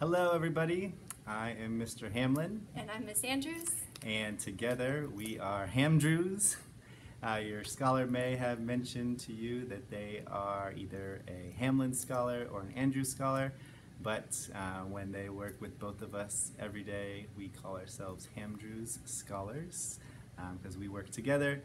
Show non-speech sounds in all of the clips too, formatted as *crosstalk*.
Hello, everybody. I am Mr. Hamlin, And I'm Miss Andrews. and together we are Hamdrews. Uh, your scholar may have mentioned to you that they are either a Hamlin scholar or an Andrews scholar, but uh, when they work with both of us every day, we call ourselves Hamdrews scholars because we work together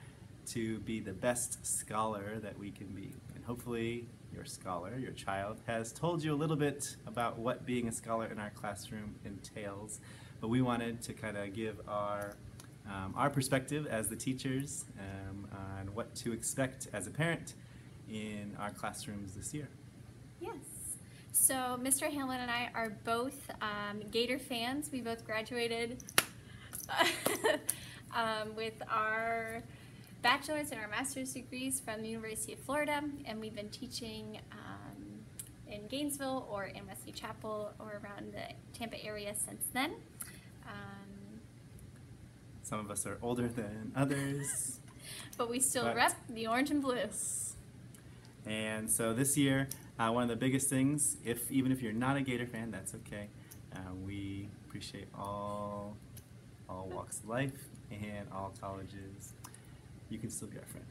to be the best scholar that we can be. And hopefully, your scholar, your child, has told you a little bit about what being a scholar in our classroom entails. But we wanted to kind of give our um, our perspective as the teachers um, on what to expect as a parent in our classrooms this year. Yes. So Mr. Hamlin and I are both um, Gator fans. We both graduated *laughs* um, with our bachelor's and our master's degrees from the University of Florida, and we've been teaching um, in Gainesville or in Wesley Chapel or around the Tampa area since then. Um, Some of us are older than others. *laughs* but we still But- rep the orange and blue. And so this year, uh, one of the biggest things, if even if you're not a Gator fan, that's okay. Uh, we appreciate all all walks of life and all colleges. You can still be our friend.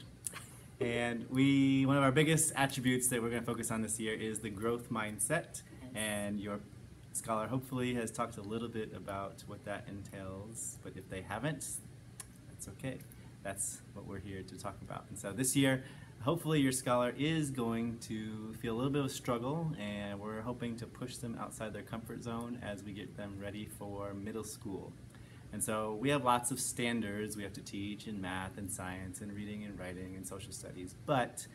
And we one of our biggest attributes that we're going to focus on this year is the growth mindset. And your scholar hopefully has talked a little bit about what that entails. But if they haven't, that's okay. That's what we're here to talk about. And so this year, hopefully, your scholar is going to feel a little bit of struggle, and we're hoping to push them outside their comfort zone as we get them ready for middle school. And so we have lots of standards we have to teach in math and science and reading and writing and social studies. But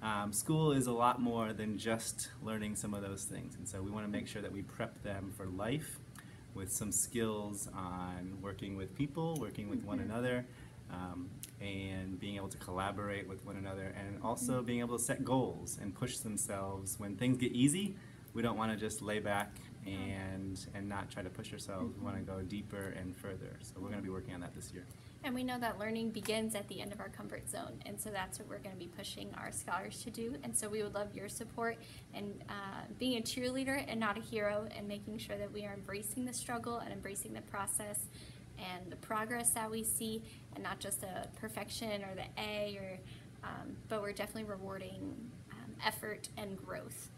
um, school is a lot more than just learning some of those things. And so we want to make sure that we prep them for life with some skills on working with people, working with one another, um, and being able to collaborate with one another, and also being able to set goals and push themselves. When things get easy, we don't want to just lay back and and not try to push ourselves. We want to go deeper and further. So we're going to be working on that this year. And we know that learning begins at the end of our comfort zone, and so that's what we're going to be pushing our scholars to do. And so we would love your support and uh, being a cheerleader and not a hero, and making sure that we are embracing the struggle and embracing the process and the progress that we see, and not just a perfection or the A, or um, but we're definitely rewarding um, effort and growth.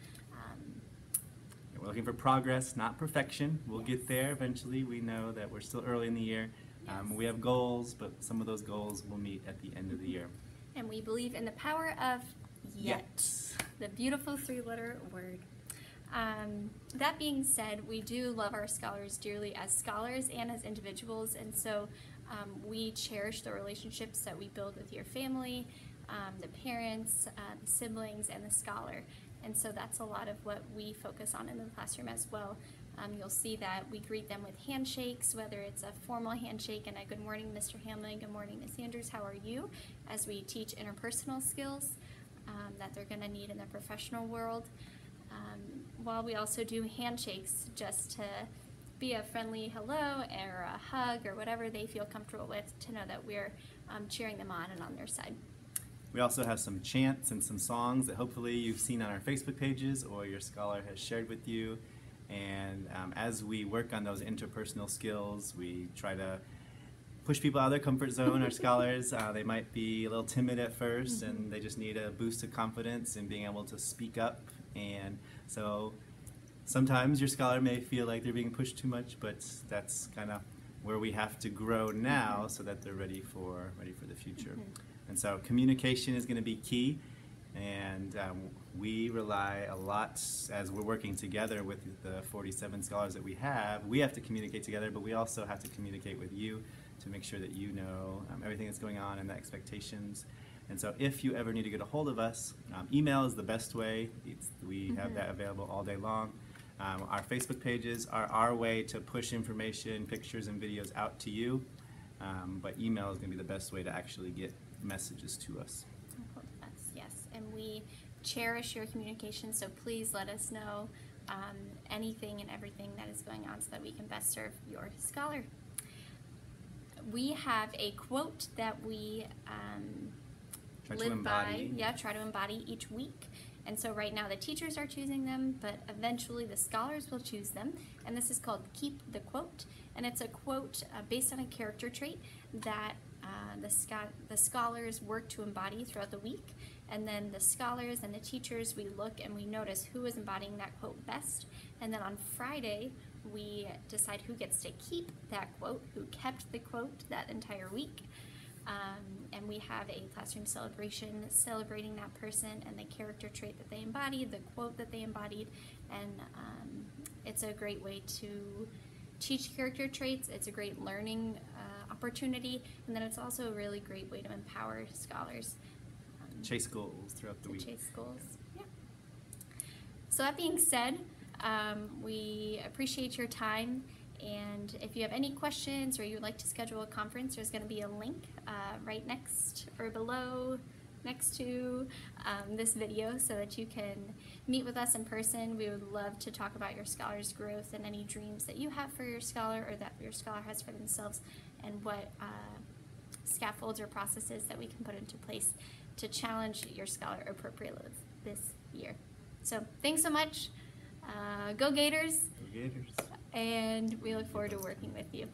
Um, We're looking for progress, not perfection. We'll get there eventually. We know that we're still early in the year. Um, we have goals, but some of those goals will meet at the end of the year. and we believe in the power of yet. the beautiful three letter word. Um, that being said, we do love our scholars dearly as scholars and as individuals, and so um, we cherish the relationships that we build with your family, um, the parents, uh, the siblings, and the scholar. And so that's a lot of what we focus on in the classroom as well. Um, you'll see that we greet them with handshakes, whether it's a formal handshake and a good morning, Mr. Hamlin, good morning, Miss Andrews, how are you? As we teach interpersonal skills um, that they're going to need in the professional world. Um, while we also do handshakes just to be a friendly hello or a hug or whatever they feel comfortable with to know that we're um, cheering them on and on their side. We also have some chants and some songs that hopefully you've seen on our Facebook pages or your scholar has shared with you. And um, as we work on those interpersonal skills, we try to push people out of their comfort zone. Our scholars, uh, they might be a little timid at 1st and they just need a boost of confidence in being able to speak up. And so sometimes your scholar may feel like they're being pushed too much, but that's kind of where we have to grow now so that they're ready for ready for the future. And so communication is going to be key, and um, we rely a lot as we're working together with the 47 scholars that we have. We have to communicate together, but we also have to communicate with you to make sure that you know um, everything that's going on and the expectations. And so, if you ever need to get a hold of us, um, email is the best way. It's, we have that available all day long. Um, our Facebook pages are our way to push information, pictures, and videos out to you. Um, but email is going to be the best way to actually get messages to us. Yes, yes, and we cherish your communication, so please let us know um, anything and everything that is going on so that we can best serve your scholar. We have a quote that we um, Try to live by, yeah, try to embody each week. And so right now the teachers are choosing them, but eventually the scholars will choose them. And this is called Keep the Quote. And it's a quote uh, based on a character trait that uh, the, the scholars work to embody throughout the week. And then the scholars and the teachers, we look and we notice who is embodying that quote best. And then on Friday, we decide who gets to keep that quote, who kept the quote that entire week. Um, and we have a classroom celebration celebrating that person and the character trait that they embodied, the quote that they embodied, and um, it's a great way to teach character traits. It's a great learning uh, opportunity, and then it's also a really great way to empower scholars. um, Chase goals throughout the week. chase goals. Yeah. So that being said, um, we appreciate your time. And if you have any questions or you'd like to schedule a conference, there's going to be a link uh, right next or below next to um, this video so that you can meet with us in person. We would love to talk about your scholar's growth and any dreams that you have for your scholar or that your scholar has for themselves and what uh, scaffolds or processes that we can put into place to challenge your scholar appropriately this year. So thanks so much. Uh, go Gators, Go Gators. and we look forward to working with you.